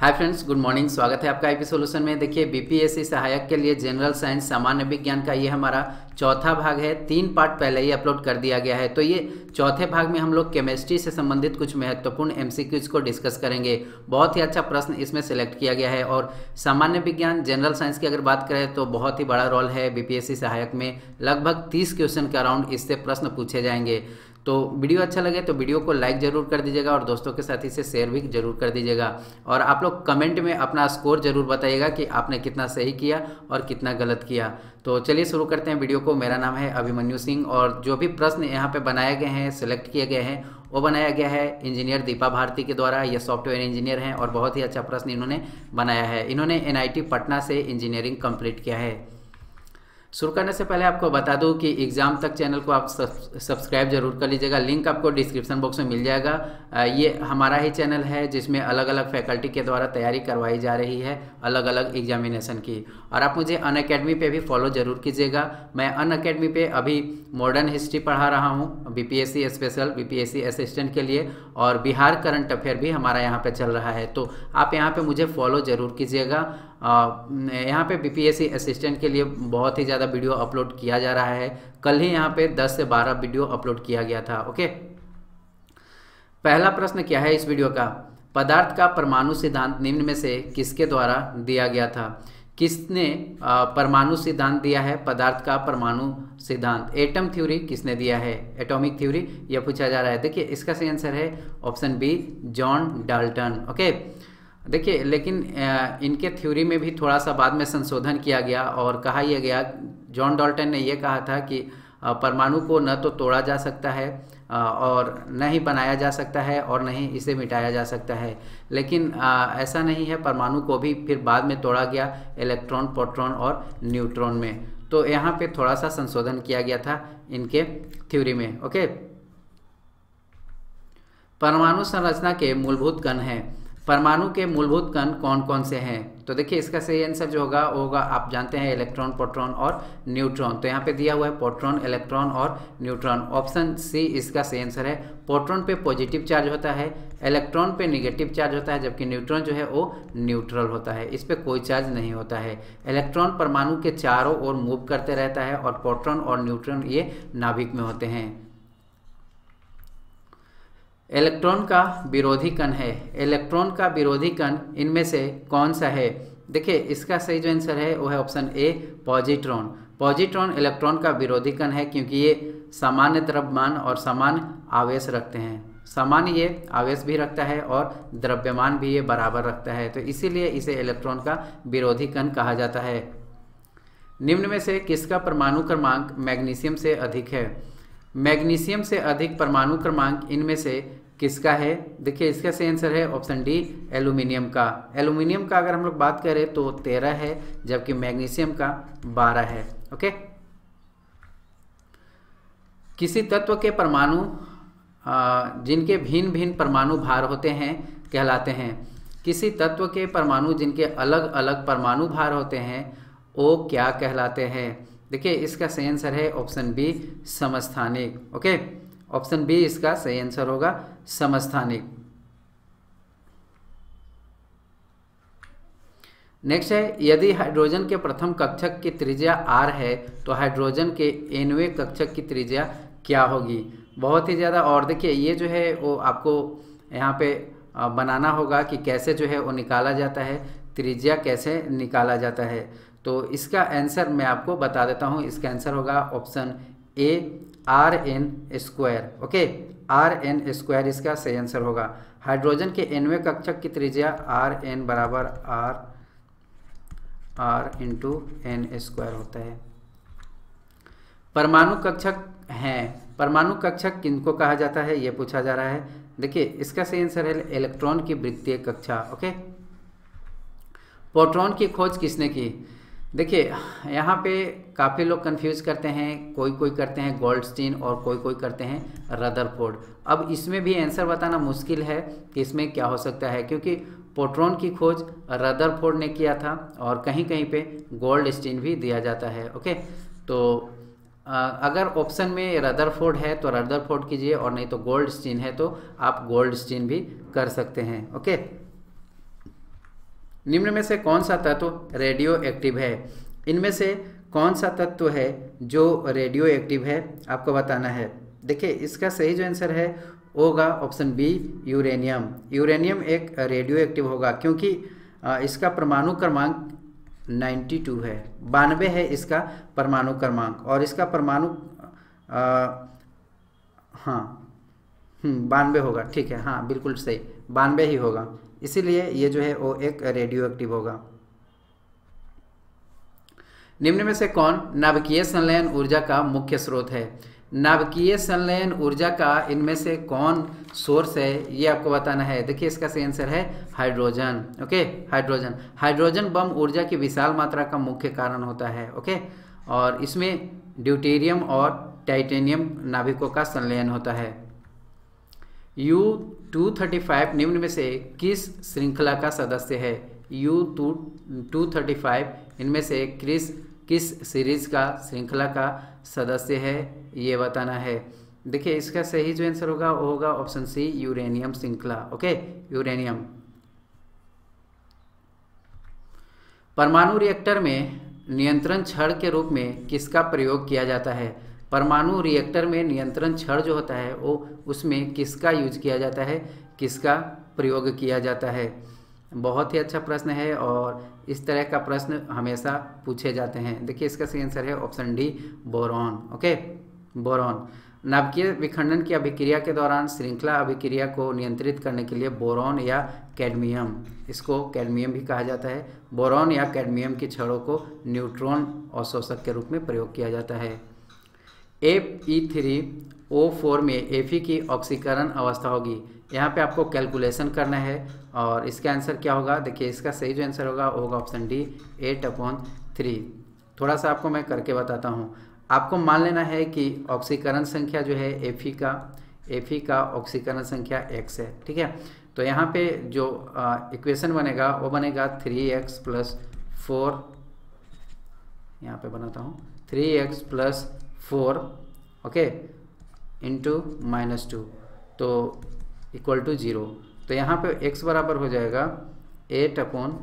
Hi friends good morning स्वागत है आपका आईपी सॉल्यूशन में। देखिए बीपीएससी सहायक के लिए जनरल साइंस सामान्य विज्ञान का ये हमारा चौथा भाग है। तीन पार्ट पहले ही अपलोड कर दिया गया है। तो ये चौथे भाग में हम लोग केमिस्ट्री से संबंधित कुछ महत्वपूर्ण एमसीक्यूज को डिस्कस करेंगे। बहुत ही अच्छा प्रश्न इसमें सेलेक्ट किया गया है। और सामान्य विज्ञान जनरल साइंस की अगर बात करें तो बहुत ही बड़ा रोल है बीपीएससी सहायक में। लगभग तीस क्वेश्चन के अराउंड इससे प्रश्न पूछे जाएँगे। तो वीडियो अच्छा लगे तो वीडियो को लाइक ज़रूर कर दीजिएगा और दोस्तों के साथ इसे शेयर भी ज़रूर कर दीजिएगा। और आप लोग कमेंट में अपना स्कोर ज़रूर बताइएगा कि आपने कितना सही किया और कितना गलत किया। तो चलिए शुरू करते हैं वीडियो को। मेरा नाम है अभिमन्यु सिंह और जो भी प्रश्न यहाँ पे बनाए गए हैं सिलेक्ट किए गए हैं, वो बनाया गया है इंजीनियर दीपा भारती के द्वारा। ये सॉफ्टवेयर इंजीनियर हैं और बहुत ही अच्छा प्रश्न इन्होंने बनाया है। इन्होंने एनआईटी पटना से इंजीनियरिंग कंप्लीट किया है। शुरू करने से पहले आपको बता दूँ कि एग्ज़ाम तक चैनल को आप सब्सक्राइब ज़रूर कर लीजिएगा। लिंक आपको डिस्क्रिप्शन बॉक्स में मिल जाएगा। ये हमारा ही चैनल है जिसमें अलग अलग फैकल्टी के द्वारा तैयारी करवाई जा रही है अलग अलग एग्जामिनेशन की। और आप मुझे अन अकेडमी पर भी फॉलो ज़रूर कीजिएगा। मैं अन अकेडमी पर अभी मॉडर्न हिस्ट्री पढ़ा रहा हूँ बी स्पेशल, बीपीएससी असिस्टेंट के लिए, और बिहार करंट अफेयर भी हमारा यहाँ पर चल रहा है। तो आप यहाँ पर मुझे फॉलो ज़रूर कीजिएगा। यहाँ पे बीपीएससी असिस्टेंट के लिए बहुत ही ज़्यादा वीडियो अपलोड किया जा रहा है। कल ही यहाँ पे 10 से 12 वीडियो अपलोड किया गया था ओके पहला प्रश्न क्या है इस वीडियो का? पदार्थ का परमाणु सिद्धांत निम्न में से किसके द्वारा दिया गया था? किसने परमाणु सिद्धांत दिया है? पदार्थ का परमाणु सिद्धांत। एटम थ्योरी किसने दिया है? एटॉमिक थ्योरी, यह पूछा जा रहा है। देखिए, इसका सही आंसर है option B, John Dalton okay देखिए, लेकिन इनके थ्योरी में भी थोड़ा सा बाद में संशोधन किया गया और कहा यह गया, जॉन डॉल्टन ने यह कहा था कि परमाणु को न तो तोड़ा जा सकता है और न ही बनाया जा सकता है और न ही इसे मिटाया जा सकता है। लेकिन ऐसा नहीं है, परमाणु को भी फिर बाद में तोड़ा गया, इलेक्ट्रॉन, प्रोटॉन और न्यूट्रॉन में। तो यहाँ पे थोड़ा सा संशोधन किया गया था इनके थ्योरी में, ओके? परमाणु संरचना के मूलभूत कण हैं। परमाणु के मूलभूत कण कौन कौन से हैं? तो देखिए, इसका सही आंसर जो होगा, वो होगा, आप जानते हैं इलेक्ट्रॉन प्रोटॉन और न्यूट्रॉन तो यहाँ पे दिया हुआ है प्रोटॉन इलेक्ट्रॉन और न्यूट्रॉन ऑप्शन सी इसका सही आंसर है प्रोटॉन पे पॉजिटिव चार्ज होता है इलेक्ट्रॉन पे निगेटिव चार्ज होता है, जबकि न्यूट्रॉन जो है, वो न्यूट्रल होता है. इस पर कोई चार्ज नहीं होता है. इलेक्ट्रॉन परमाणु के चारों ओर मूव करते रहता है और प्रोटॉन और न्यूट्रॉन ये नाभिक में होते हैं. इलेक्ट्रॉन का विरोधी कण है। इलेक्ट्रॉन का विरोधी कण इनमें से कौन सा है? देखिए, इसका सही जो आंसर है, वो है option A positron positron electron का विरोधी कण है क्योंकि ये सामान्य द्रव्यमान और समान आवेश रखते हैं। सामान्य ये आवेश भी रखता है और द्रव्यमान भी ये बराबर रखता है। तो इसीलिए इसे इलेक्ट्रॉन का विरोधी कण कहा जाता है। निम्न में से किसका परमाणु क्रमांक मैग्नीशियम से अधिक है? मैग्नीशियम से अधिक परमाणु क्रमांक इनमें से किसका है? देखिए, इसका सही आंसर है ऑप्शन डी एल्यूमिनियम का। एल्यूमिनियम का अगर हम लोग बात करें तो तेरह है, जबकि मैग्नीशियम का बारह है ओके किसी तत्व के परमाणु जिनके भिन्न भिन्न परमाणु भार होते हैं, कहलाते हैं। किसी तत्व के परमाणु जिनके अलग अलग परमाणु भार होते हैं, वो क्या कहलाते हैं? देखिए, इसका सही आंसर है ऑप्शन बी समस्थानिक ओके ऑप्शन बी इसका सही आंसर होगा समस्थानिक। नेक्स्ट है, यदि हाइड्रोजन के प्रथम कक्षक की त्रिज्या आर है तो हाइड्रोजन के एनवे कक्षक की त्रिज्या क्या होगी? बहुत ही ज़्यादा, और देखिए, ये जो है, वो आपको यहाँ पे बनाना होगा कि कैसे जो है, वो निकाला जाता है, त्रिज्या कैसे निकाला जाता है। तो इसका आंसर मैं आपको बता देता हूँ, इसका आंसर होगा option A R N square, okay? R N square, इसका सही आंसर होगा। हाइड्रोजन के एनवे कक्षक की त्रिज्या आर एन बराबर R R into N square होता है। परमाणु कक्षक हैं। परमाणु कक्षक किनको कहा जाता है? ये पूछा जा रहा है। देखिए, इसका सही आंसर है इलेक्ट्रॉन की वृत्तीय कक्षा, ओके? प्रोटॉन की खोज किसने की? देखिए, यहाँ पे काफ़ी लोग कंफ्यूज करते हैं कोई कोई करते हैं गोल्डस्टीन और कोई कोई करते हैं रदरफोर्ड अब इसमें भी आंसर बताना मुश्किल है कि इसमें क्या हो सकता है, क्योंकि पोट्रॉन की खोज रदरफोर्ड ने किया था और कहीं कहीं पे गोल्ड स्टीन भी दिया जाता है ओके तो अगर ऑप्शन में रदरफोर्ड है तो रदरफोर्ड कीजिए और नहीं तो गोल्ड स्टीन है तो आप गोल्ड स्टीन भी कर सकते हैं ओके निम्न में से कौन सा तत्व रेडियो एक्टिव है? इनमें से कौन सा तत्व है जो रेडियो एक्टिव है? आपको बताना है। देखिए इसका सही जो आंसर है होगा ऑप्शन बी यूरेनियम यूरेनियम एक रेडियो एक्टिव होगा क्योंकि इसका परमाणु क्रमांक 92 है। बानवे है इसका परमाणु क्रमांक और इसका परमाणु हाँ हम्म, बानवे होगा। ठीक है हाँ बिल्कुल सही। बानवे ही होगा। इसीलिए ये जो है वो एक रेडियो एक्टिव होगा। निम्न में से कौन? नाभिकीय संलयन ऊर्जा का मुख्य स्रोत है। नाभिकीय संलयन ऊर्जा का इनमें से कौन सोर्स है? ये आपको बताना है। देखिए, इसका सही आंसर है hydrogen okay hydrogen hydrogen bomb ऊर्जा की विशाल मात्रा का मुख्य कारण होता है ओके और इसमें ड्यूटेरियम और टाइटेनियम नाभिकों का संलयन होता है। यू टू थर्टी फाइव निम्न में से किस श्रृंखला का सदस्य है? U two two thirty five इनमें से किस किस सीरीज़ का श्रृंखला का सदस्य है? ये बताना है। देखिए, इसका सही जो आंसर होगा, वो होगा ऑप्शन सी, यूरेनियम श्रृंखला। ओके? यूरेनियम। परमाणु रिएक्टर में नियंत्रण छड़ के रूप में किसका प्रयोग किया जाता है? परमाणु रिएक्टर में नियंत्रण छड़ जो होता है, वो उसमें किसका यूज़ किया जाता है, किसका प्रयोग किया जाता है? बहुत ही अच्छा प्रश्न है और इस तरह का प्रश्न हमेशा पूछे जाते हैं। देखिए, इसका सही आंसर है option D boron okay boron नाभिकीय विखंडन की अभिक्रिया के दौरान श्रृंखला अभिक्रिया को नियंत्रित करने के लिए बोरॉन या कैडमियम इसको कैडमियम भी कहा जाता है। बोरॉन या कैडमियम की छड़ों को न्यूट्रॉन अवशोषक के रूप में प्रयोग किया जाता है। F E three O four में एफ़ की ऑक्सीकरण अवस्था होगी। यहाँ पे आपको कैलकुलेशन करना है और इसका आंसर क्या होगा? देखिए, इसका सही जो आंसर होगा होगा option D eight upon three थोड़ा सा आपको मैं करके बताता हूँ। आपको मान लेना है कि ऑक्सीकरण संख्या जो है एफ़ का एफ़ का ऑक्सीकरण संख्या एक्स है, ठीक है? तो यहाँ पे जो इक्वेशन बनेगा, वो बनेगा थ्री एक्स प्लस फोर यहाँ पे बनाता हूँ। Three X plus four, okay into minus two तो इक्वल टू ज़ीरो तो यहाँ पे x बराबर हो जाएगा एट अपॉन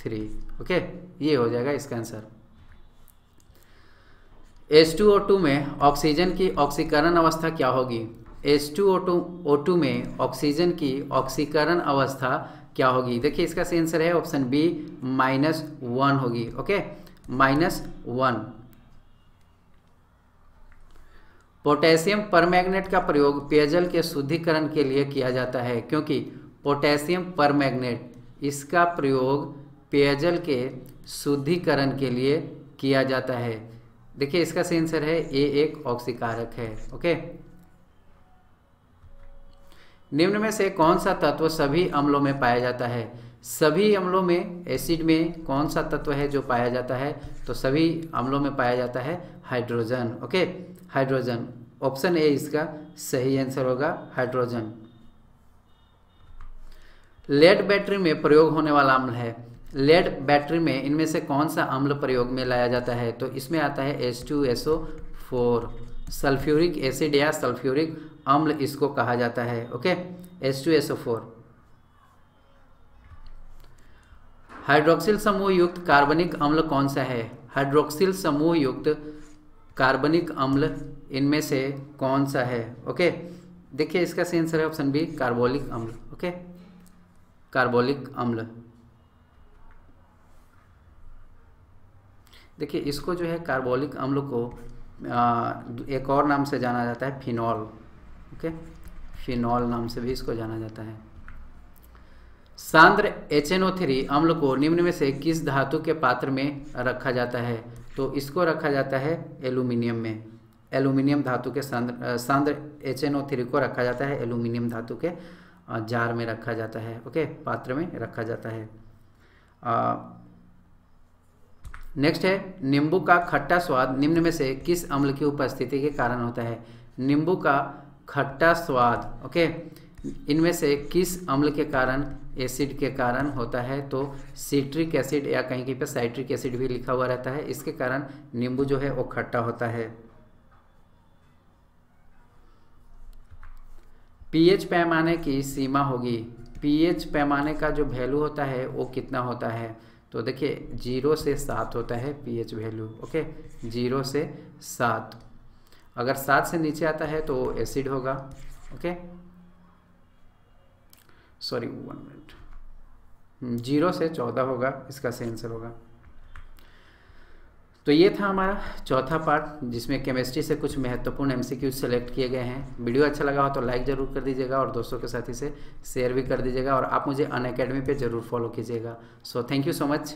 थ्री ओके, ये हो जाएगा इसका आंसर H2O2 में ऑक्सीजन की ऑक्सीकरण अवस्था क्या होगी? H2O2 में ऑक्सीजन की ऑक्सीकरण अवस्था क्या होगी? देखिए, इसका सही आंसर है ऑप्शन बी माइनस वन होगी, okay? Minus one potassium permanganate का प्रयोग पेयजल के शुद्धिकरण के लिए किया जाता है, क्योंकि पोटेशियम परमैग्नेट, इसका प्रयोग पेयजल के शुद्धिकरण के लिए किया जाता है। देखिए, इसका सेंसर है ये एक ऑक्सीकारक है, ओके? निम्न में से कौन सा तत्व सभी अम्लों में पाया जाता है? सभी अम्लों में एसिड में कौन सा तत्व है जो पाया जाता है? तो सभी अम्लों में पाया जाता है hydrogen okay hydrogen option A इसका सही आंसर होगा हाइड्रोजन लेड बैटरी में प्रयोग होने वाला अम्ल है। लेड बैटरी में इनमें से कौन सा अम्ल प्रयोग में लाया जाता है? तो इसमें आता है S two S O four sulphuric acid या सल्फ्यूरिक अम्ल इसको कहा जाता है, okay? S two S O four hydroxyl समूह युक्त कार्बनिक अम्ल कौन सा है? हाइड्रोक्सिल समूह युक्त कार्बनिक अम्ल इनमें से कौन सा है, ओके? देखिए इसका सही आंसर है ऑप्शन बी कार्बोलिक अम्ल, ओके? कार्बोलिक अम्ल। देखिए इसको जो है कार्बोलिक अम्ल को एक और नाम से जाना जाता है फिनॉल, ओके? फिनॉल नाम से भी इसको जाना जाता है। सांद्र थ्री अम्ल को निम्न में से किस धातु के पात्र में रखा जाता है? तो इसको रखा जाता है एल्यूमिनियम में। एल्यूमिनियम धातु के सांद्र सांद्र थ्री को रखा जाता है एल्यूमिनियम धातु के जार में रखा जाता है, ओके? पात्र में रखा जाता है। नेक्स्ट है, नींबू का खट्टा स्वाद निम्न में से किस अम्ल की उपस्थिति के कारण होता है? नींबू का खट्टा स्वाद ओके इनमें से किस अम्ल के कारण? एसिड के कारण होता है तो सिट्रिक एसिड या कहीं कहीं पर साइट्रिक एसिड भी लिखा हुआ रहता है। इसके कारण नींबू जो है वो खट्टा होता है। पीएच पैमाने की सीमा होगी। पीएच पैमाने का जो वैल्यू होता है वो कितना होता है? तो देखिए, ज़ीरो से सात होता है पीएच वैल्यू, ओके? ज़ीरो से सात। अगर सात से नीचे आता है तो एसिड होगा, okay? Sorry, one minute. Zero से चौदह होगा, इसका सेंसर होगा। तो ये था हमारा चौथा पार्ट, जिसमें केमिस्ट्री से कुछ महत्वपूर्ण एमसीक्यू सेलेक्ट किए गए हैं। वीडियो अच्छा लगा हो तो लाइक ज़रूर कर दीजिएगा और दोस्तों के साथ इसे शेयर भी कर दीजिएगा और आप मुझे अन अकेडमी पर ज़रूर फॉलो कीजिएगा। So thank you so much